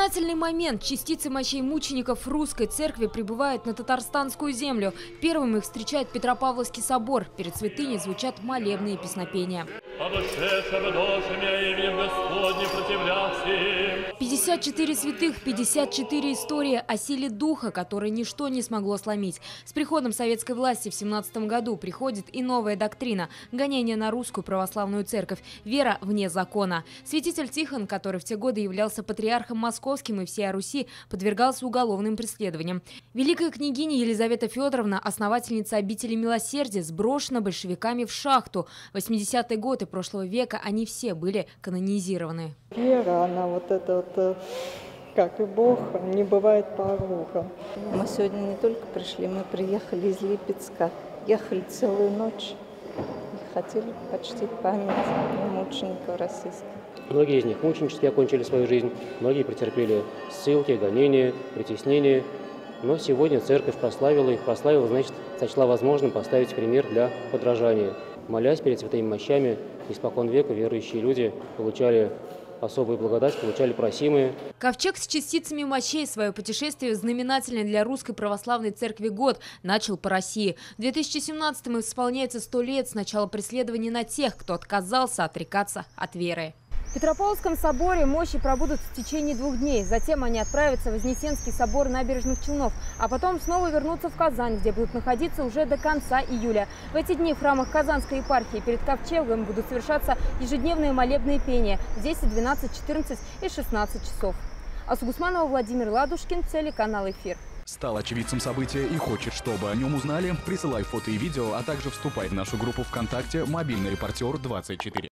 Знаменательный момент. Частицы мощей мучеников русской церкви прибывают на татарстанскую землю. Первым их встречает Петропавловский собор. Перед святыней звучат молебные песнопения. 54 святых, 54 истории о силе духа, которой ничто не смогло сломить. С приходом советской власти в 17 году приходит и новая доктрина – гонение на русскую православную церковь, вера вне закона. Святитель Тихон, который в те годы являлся патриархом московским и всей Руси, подвергался уголовным преследованиям. Великая княгиня Елизавета Федоровна, основательница обители милосердия, сброшена большевиками в шахту. 80-е годы прошлого века они все были канонизированы. Вера, она вот это вот, как и Бог, не бывает порога. Мы сегодня не только пришли, мы приехали из Липецка. Ехали целую ночь и хотели почтить память мучеников российских. Многие из них мученически окончили свою жизнь, многие претерпели ссылки, гонения, притеснения. Но сегодня церковь прославила их, прославила, значит, сочла возможным поставить пример для подражания. Молясь перед святыми мощами, испокон века верующие люди получали особую благодать, получали просимые. Ковчег с частицами мощей свое путешествие знаменательное для Русской Православной Церкви год начал по России. В 2017-м исполняется сто лет с начала преследования на тех, кто отказался отрекаться от веры. В Петропавловском соборе мощи пробудут в течение двух дней. Затем они отправятся в Вознесенский собор набережных Челнов, а потом снова вернутся в Казань, где будут находиться уже до конца июля. В эти дни в храмах Казанской епархии перед ковчегом будут совершаться ежедневные молебные пения в 10, 12, 14 и 16 часов. Асугусманова, Владимир Ладушкин, телеканал «Эфир». Стал очевидцем события и хочет, чтобы о нем узнали? Присылай фото и видео, а также вступай в нашу группу ВКонтакте «Мобильный репортер 24».